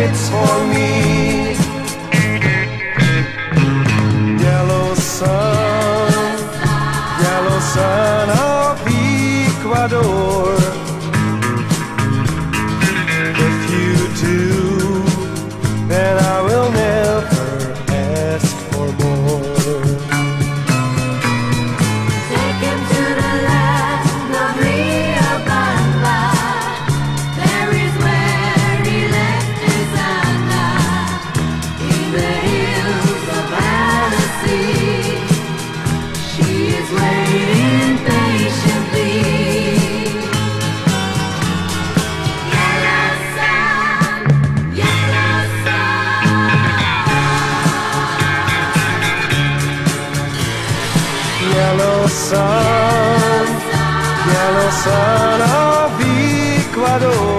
waits for me. Yellow sun, yellow sun of Ecuador. yellow sun, yellow sun of Ecuador.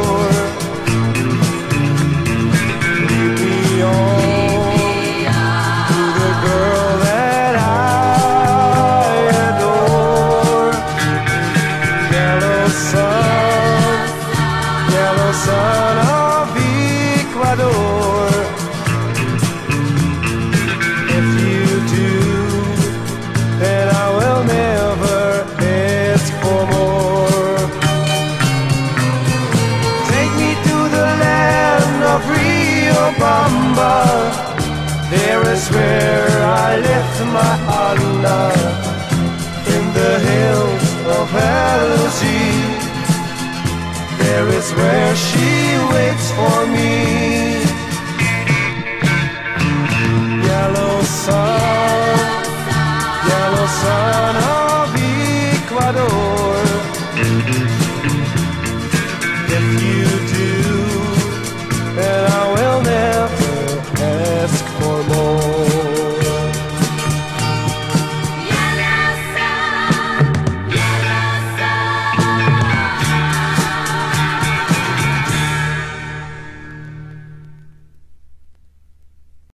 is where she waits for me.